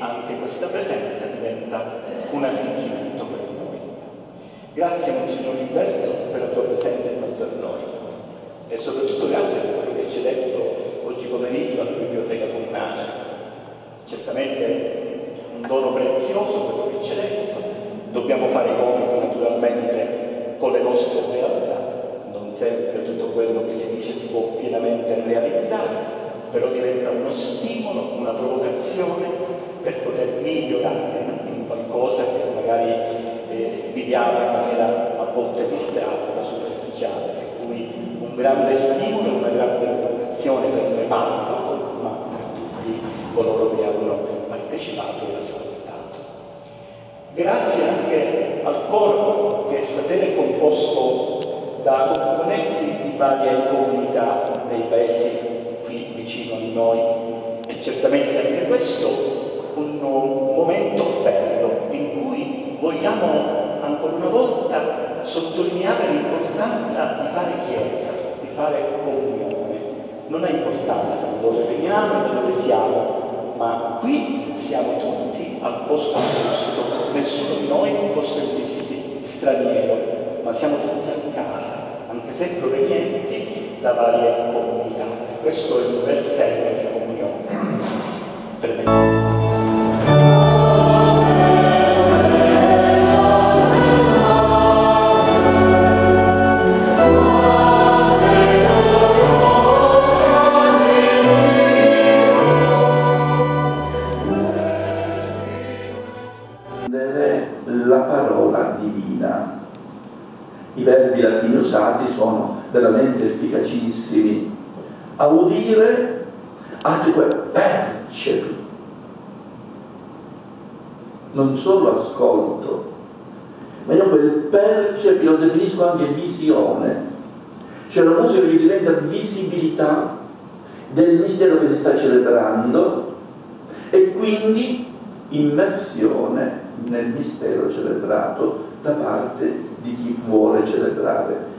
anche questa presenza diventa un arricchimento per noi. Grazie Monsignor Umberto per la tua presenza in mezzo a noi e soprattutto grazie per quello che ci hai detto oggi pomeriggio alla biblioteca comunale. Certamente un dono prezioso quello che ci hai detto, dobbiamo fare conto naturalmente con le nostre realtà sempre tutto quello che si dice si può pienamente realizzare, però diventa uno stimolo, una provocazione per poter migliorare in qualcosa che magari eh, viviamo in maniera a volte distratta, superficiale, per cui un grande stimolo, una grande provocazione per le mamme, ma per tutti coloro che hanno partecipato e ascoltato. Grazie anche al corpo che stasera è composto da componenti di varie comunità dei paesi qui vicino a noi e certamente anche questo vogliamo ancora una volta sottolineare l'importanza di fare chiesa, di fare comunione. Non ha importanza dove veniamo da dove siamo, ma qui siamo tutti al posto giusto, nessuno di noi può sentirsi straniero, ma siamo tutti a casa, anche se provenienti da varie comunità. Questo è il bel segno di comunione. A udire, atque percepi. Non solo ascolto, ma io quel percepi lo definisco anche visione. Cioè la musica che diventa visibilità del mistero che si sta celebrando e quindi immersione nel mistero celebrato da parte di chi vuole celebrare